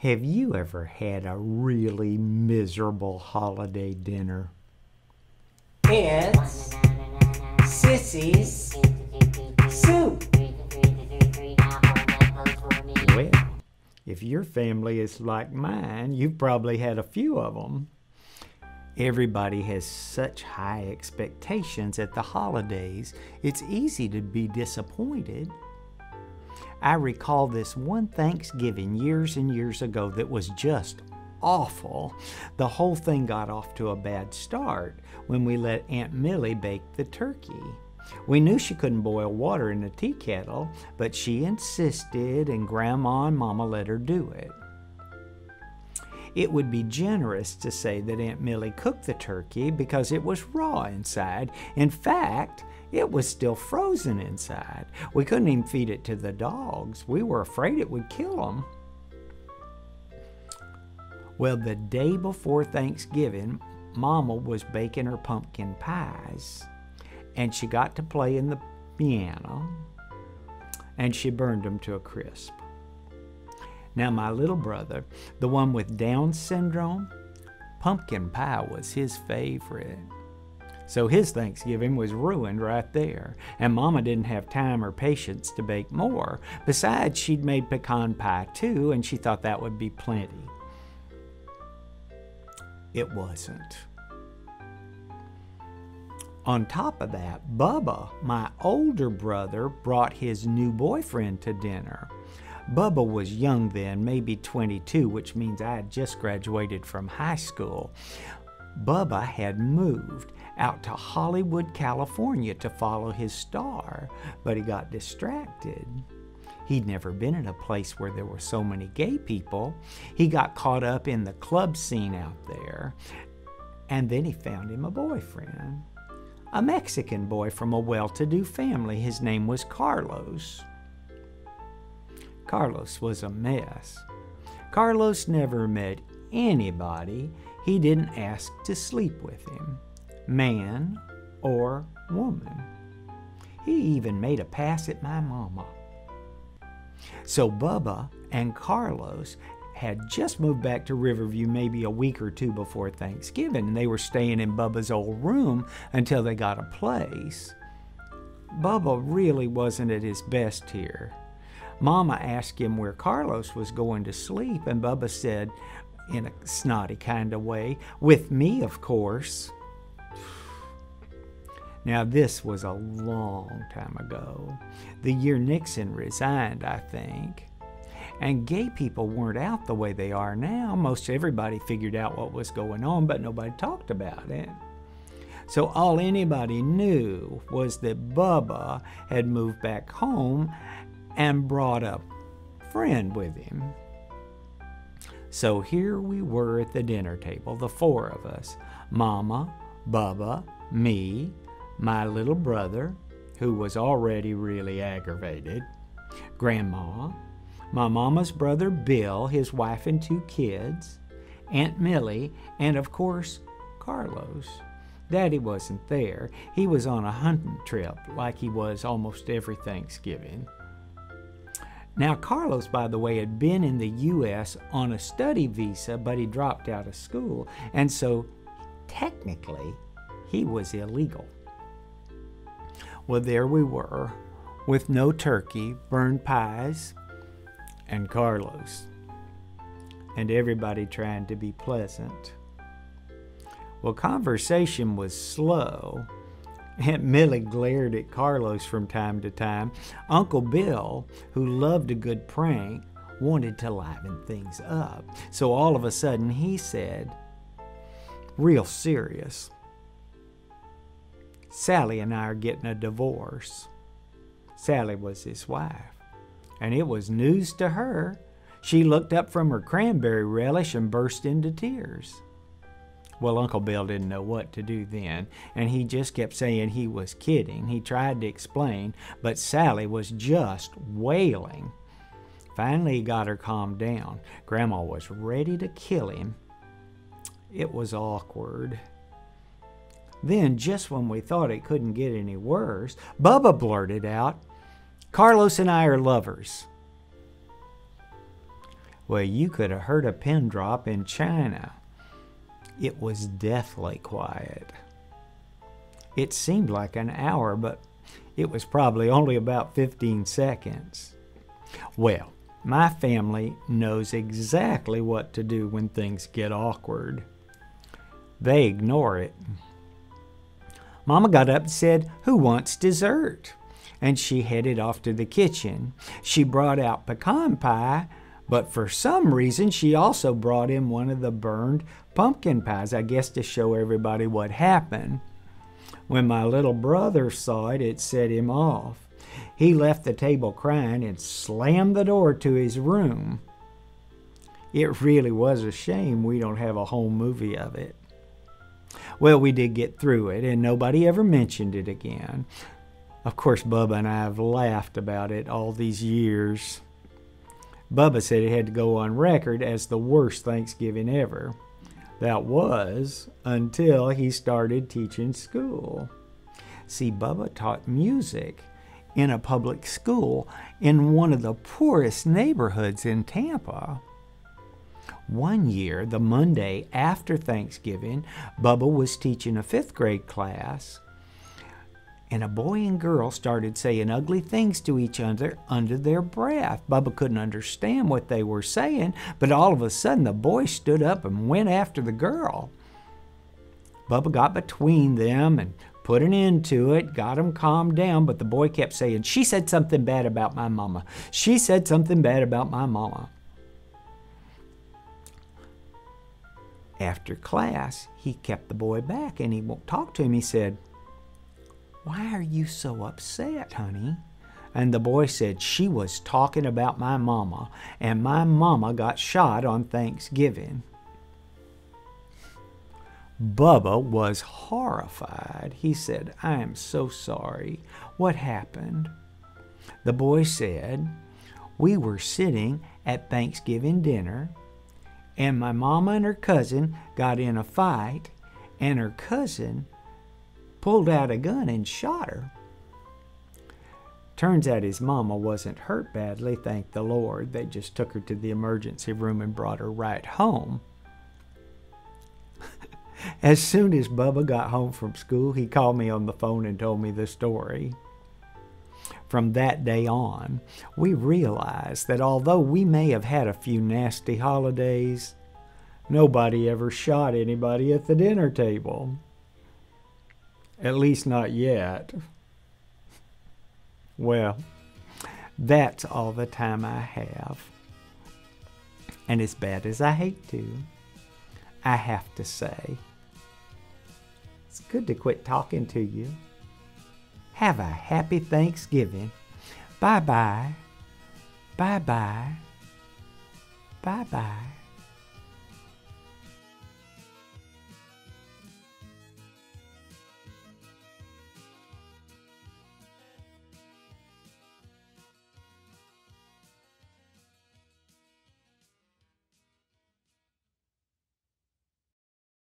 Have you ever had a really miserable holiday dinner? It's Sissy's soup. Well, if your family is like mine, you've probably had a few of them. Everybody has such high expectations at the holidays, it's easy to be disappointed. I recall this one Thanksgiving years and years ago that was just awful. The whole thing got off to a bad start when we let Aunt Millie bake the turkey. We knew she couldn't boil water in a tea kettle, but she insisted, and Grandma and Mama let her do it. It would be generous to say that Aunt Millie cooked the turkey because it was raw inside. In fact, it was still frozen inside. We couldn't even feed it to the dogs. We were afraid it would kill them. Well, the day before Thanksgiving, Mama was baking her pumpkin pies, and she got to play in the piano, and she burned them to a crisp. Now, my little brother, the one with Down syndrome, pumpkin pie was his favorite. So his Thanksgiving was ruined right there, and Mama didn't have time or patience to bake more. Besides, she'd made pecan pie too, and she thought that would be plenty. It wasn't. On top of that, Bubba, my older brother, brought his new boyfriend to dinner. Bubba was young then, maybe 22, which means I had just graduated from high school. Bubba had moved out to Hollywood, California to follow his star, but he got distracted. He'd never been in a place where there were so many gay people. He got caught up in the club scene out there, and then he found him a boyfriend. A Mexican boy from a well to do family. His name was Carlos. Carlos was a mess. Carlos never met anybody he didn't ask to sleep with him, man or woman. He even made a pass at my mama. So Bubba and Carlos had just moved back to Riverview maybe a week or two before Thanksgiving, and they were staying in Bubba's old room until they got a place. Bubba really wasn't at his best here. Mama asked him where Carlos was going to sleep, and Bubba said, in a snotty kind of way, with me, of course. Now, this was a long time ago, the year Nixon resigned, I think. And gay people weren't out the way they are now. Most everybody figured out what was going on, but nobody talked about it. So all anybody knew was that Bubba had moved back home and brought a friend with him. So here we were at the dinner table, the four of us Mama, Bubba, me, my little brother, who was already really aggravated, Grandma, my mama's brother Bill, his wife and two kids, Aunt Millie, and of course, Carlos. Daddy wasn't there. He was on a hunting trip like he was almost every Thanksgiving. Now, Carlos, by the way, had been in the U.S. on a study visa, but he dropped out of school, and so technically he was illegal. Well, there we were, with no turkey, burned pies, and Carlos, and everybody trying to be pleasant. Well, conversation was slow. Aunt Millie glared at Carlos from time to time. Uncle Bill, who loved a good prank, wanted to liven things up. So all of a sudden he said, real serious, Sally and I are getting a divorce. Sally was his wife, and it was news to her. She looked up from her cranberry relish and burst into tears. Well, Uncle Bill didn't know what to do then, and he just kept saying he was kidding. He tried to explain, but Sally was just wailing. Finally, he got her calmed down. Grandma was ready to kill him. It was awkward. Then, just when we thought it couldn't get any worse, Bubba blurted out, Carlos and I are lovers. Well, you could have heard a pin drop in China. It was deathly quiet. It seemed like an hour, but it was probably only about 15 seconds. Well, my family knows exactly what to do when things get awkward. They ignore it. Mama got up and said, Who wants dessert? And she headed off to the kitchen. She brought out pecan pie, but for some reason she also brought in one of the burned pumpkin pies, I guess to show everybody what happened. When my little brother saw it, it set him off. He left the table crying and slammed the door to his room. It really was a shame we don't have a whole movie of it. Well, we did get through it, and nobody ever mentioned it again. Of course, Bubba and I have laughed about it all these years. Bubba said it had to go on record as the worst Thanksgiving ever. That was until he started teaching school. See, Bubba taught music in a public school in one of the poorest neighborhoods in Tampa. One year, the Monday after Thanksgiving, Bubba was teaching a fifth grade class, and a boy and girl started saying ugly things to each other under their breath. Bubba couldn't understand what they were saying, but all of a sudden the boy stood up and went after the girl. Bubba got between them and put an end to it, got him calmed down, but the boy kept saying, She said something bad about my mama. She said something bad about my mama. After class, he kept the boy back and he talked to him. He said, Why are you so upset, honey? And the boy said, She was talking about my mama, and my mama got shot on Thanksgiving. Bubba was horrified. He said, I am so sorry. What happened? The boy said, We were sitting at Thanksgiving dinner, and my mama and her cousin got in a fight, and her cousin pulled out a gun and shot her. Turns out his mama wasn't hurt badly, thank the Lord. They just took her to the emergency room and brought her right home. as soon as Bubba got home from school, he called me on the phone and told me the story. From that day on, we realized that although we may have had a few nasty holidays, nobody ever shot anybody at the dinner table. At least not yet. Well, that's all the time I have. And as bad as I hate to, I have to say, it's good to quit talking to you. Have a happy Thanksgiving. Bye bye. Bye bye. Bye bye.